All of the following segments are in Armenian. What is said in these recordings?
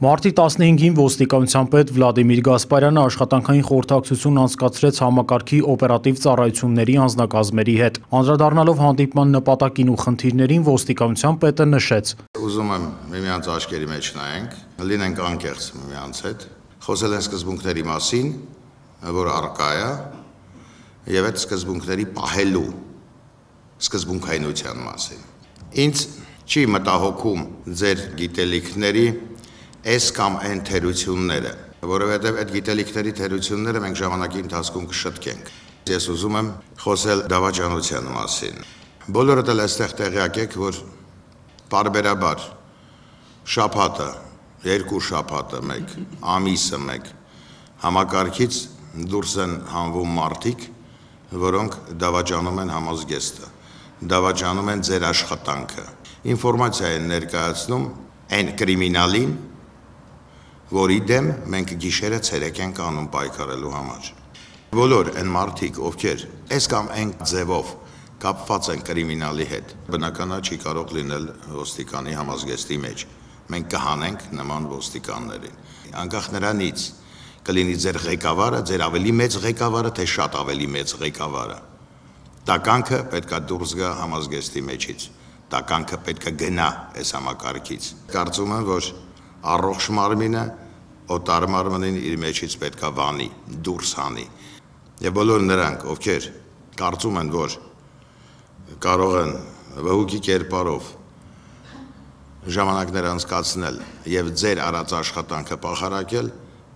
Մարտի 15-ին ոստիկանության պետ Վլադիմիր Գասպարյանը աշխատանքային խորհրդակցություն անցկացրեց համակարգի օպերատիվ ծառայությունների անձնակազմերի հետ։ Անդրադառնալով հանդիպման նպատակին ու խնդիրներին ոստիկանության պետը նշեց. Ուզում եմ միմյանց աչքերի մեջ նայենք, լինենք անկեղծ միմյանց հետ։ Խոսել են սկզբունքների մասին, որ արկա է, եւ այդ սկզբունքների պահելու սկզբունքայնության մասին։ Ինձ չի մտահոգում ձեր գիտելիքների այս կամ այն թերությունները, որովհետև այդ գիտելիքների թերությունները մենք ժամանակի ընթացքում կշտկենք։ Ես ուզում եմ խոսել դավաճանության մասին։ Բոլորդ էլ այստեղ տեղյակ եք, որ բարբերաբար շապատը, երկու շապատը մեկ, ամիսը մեկ համակարգից դուրս են հանվում մարդիկ, որոնք դավաճանում են համազգեստը, դավաճանում են ձեր աշխատանքը։ Ինֆորմացիա են ներկայացնում այն կրիմինալին, որի դեմ մենք գիշերը ցերեկ ենք անում պայքարելու համար։ Բոլոր այն մարդիկ, ովքեր այս կամ այն ձևով կապված են կրիմինալի հետ, բնականա չի կարող լինել ոստիկանի համազգեստի մեջ։ Մենք կհանենք նման ոստիկաններին։ Անկախ նրանից կլինի ձեր ղեկավարը, ձեր ավելի մեծ ղեկավարը, թե շատ ավելի մեծ ղեկավարը։ Տականքը պետքա դուրս գա համազգեստի մեջից։ Տականքը պետքա գնա այս համակարգից։ Կարծում եմ, որ առողջ մարմինը օտար մարմնին իր մեջից պետքա վանի, դուրս հանի։ Եվ բոլոր նրանք, ովքեր կարծում են, որ կարող են վհուկի կերպարով ժամանակներ անցկացնել եւ ձեր արած աշխատանքը պահարակել,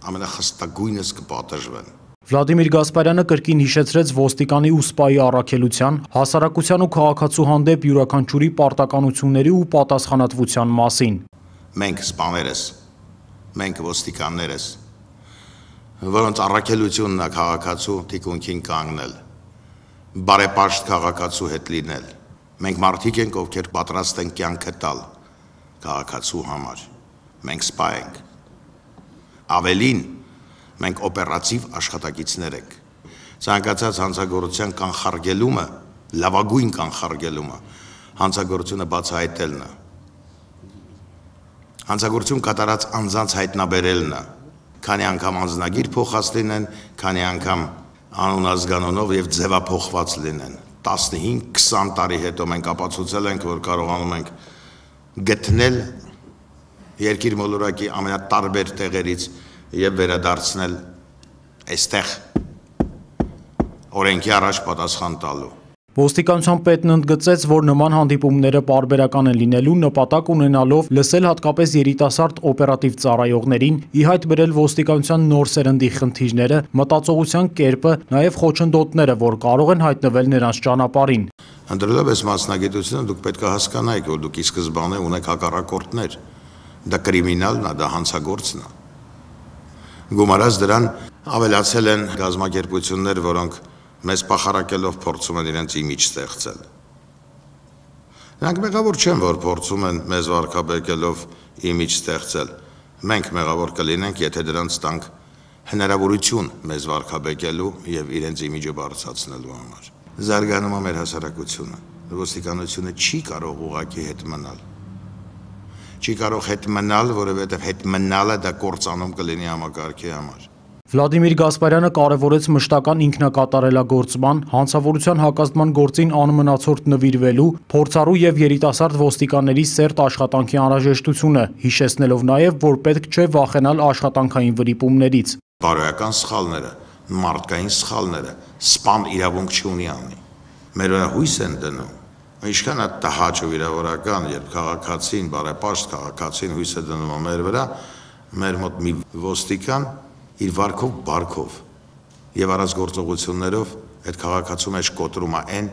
ամենախստագույնս կպատժվեն։ Վլադիմիր Գասպարյանը կրկին հիշեցրեց ոստիկանի ու սպայի առաքելության, հասարակության ու քաղաքացու հանդեպ յուրաքանչյուրի պարտականությունների ու պատասխանատվության մասին մենք սպաներս, մենք ոստիկաններս, որոնց առաքելությունն է քաղաքացու թիկունքին կանգնել, բարեպաշտ քաղաքացու հետ լինել։ Մենք մարդիկ ենք, ովքեր պատրաստ են կյանքը տալ քաղաքացու համար։ Մենք սպա ենք։ Ավելին, մենք օպերատիվ աշխատակիցներ ենք։ Ցանկացած հանցագործության կանխարգելումը, լավագույն կանխարգելումը հանցագործությունը բացահայտելն է հանցագործություն կատարած անձանց հայտնաբերելն է։ Քանի անգամ անձնագիր փոխած լինեն, քանի անգամ անուն ազգանունով եւ ձևափոխված լինեն։ 15-20 տարի հետո մենք ապացուցել ենք, որ կարողանում ենք գտնել երկիր մոլորակի ամենատարբեր տեղերից եւ վերադարձնել այստեղ օրենքի առաջ պատասխան տալու Ոստիկանության պետն ընդգծեց, որ նման հանդիպումները պարբերական են լինելու նպատակ ունենալով լսել հատկապես երիտասարդ օպերատիվ ծառայողներին, ի հայտ բերել ոստիկանության նոր սերնդի խնդիրները, մտածողության կերպը, նաև խոչընդոտները, որ կարող են հայտնվել նրանց ճանապարհին։ Ընդրելով այս մասնագիտությունը դուք պետք է հասկանայիք, որ դուք ի սկզբանե ունեք հակառակորդներ։ Դա կրիմինալն է, դա հանցագործն է։ Գումարած դրան ավելացել են գազམ་ակերպություններ, որոնք մեզ փախարակելով փորձում են իրենց իմիջ ստեղծել։ Նրանք մեղավոր չեն, որ փորձում են մեզ վարկաբեկելով իմիջ ստեղծել։ Մենք մեղավոր կլինենք, եթե դրանց տանք հնարավորություն մեզ վարկաբեկելու եւ իրենց իմիջը բարձրացնելու համար։ Զարգանում է մեր հասարակությունը։ Ոստիկանությունը չի կարող ուղակի հետ մնալ։ Չի կարող հետ մնալ, որովհետեւ հետ մնալը դա կործանում կլինի համակարգի համար։ Վլադիմիր Գասպարյանը կարևորեց մշտական ինքնակատարելագործման, հանցավորության հակազդման գործին անմնացորդ նվիրվելու, փորձառու եւ երիտասարդ ոստիկանների սերտ աշխատանքի անհրաժեշտությունը, հիշեցնելով նաեւ, որ պետք չէ վախենալ աշխատանքային վրիպումներից։ Բարոյական սխալները, մարդկային սխալները սպան իրավունք չունի անի։ Մեր վրա հույս են դնում ինչքան է տհաճ ու վիրավորական, երբ քաղաքացին, բարեպաշտ քաղաքացին հույս է դնում մեր վրա, մեր մոտ մի ոստիկան իր վարկով բարկով եւ առանց գործողություններով այդ քաղաքացու մեջ կոտրում է այն,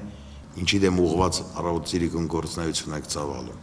ինչի դեմ ուղված առողջիրիկուն գործնայություն եք ծավալում։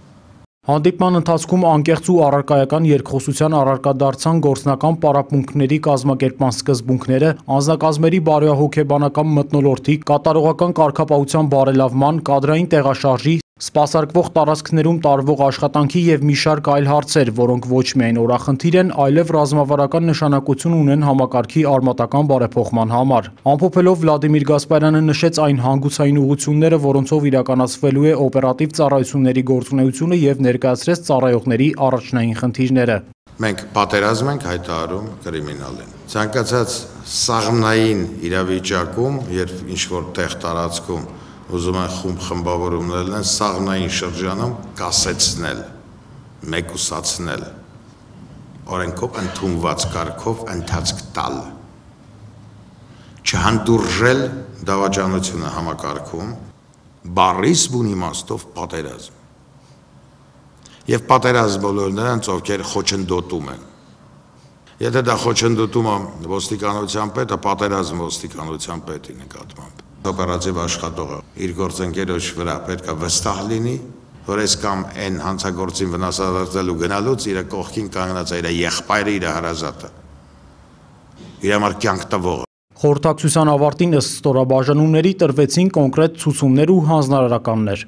Հանդիպման ընթացքում անկեղծ ու առարկայական երկխոսության առարկա դարձան գործնական պարապմունքների կազմակերպման սկզբունքները, անձնակազմերի բարոյահոգեբանական մտնոլորտի, կատարողական կարգապահության բարելավման, կադրային տեղաշարժի, Սպասարկվող տարածքներում տարվող աշխատանքի եւ մի շարք այլ հարցեր, որոնք ոչ միայն օրախնդիր են, այլև ռազմավարական նշանակություն ունեն համակարգի արմատական բարեփոխման համար։ Ամփոփելով Վլադիմիր Գասպարյանը նշեց այն հանգուցային ուղղությունները, որոնցով իրականացվելու է օպերատիվ ծառայությունների գործունեությունը եւ ներկայացրեց ծառայողների առաջնային խնդիրները։ Մենք պատերազմ ենք հայտարարում կրիմինալին։ Ցանկացած սաղմնային իրավիճակում, երբ ինչ որ տեղ տարածքում ուզում են խումբ խմբավորումներ լինեն սաղմնային շրջանում կասեցնել, մեկուսացնել, օրենքով ընդունված կարգով ընթացք տալ, չհանդուրժել դավաճանությունը համակարգում, բարիս բուն իմաստով պատերազմ։ Եվ պատերազմ բոլոր նրանց, ովքեր խոչընդոտում են։ Եթե դա խոչընդոտումը ոստիկանության պետը, պատերազմ ոստիկանության պետի նկատմամբ օպերատիվ աշխատողը իր գործընկերոջ վրա պետք է վստահ լինի, որ այս կամ այն հանցագործին վնասազերծելու գնալուց իր կողքին կանգնած է իր եղբայրը, իր հարազատը։ Իր համար կյանք տվողը։ Խորհրդակցության ավարտին ըստ ստորաբաժանումների տրվեցին կոնկրետ ցուցումներ ու հանձնարարականներ։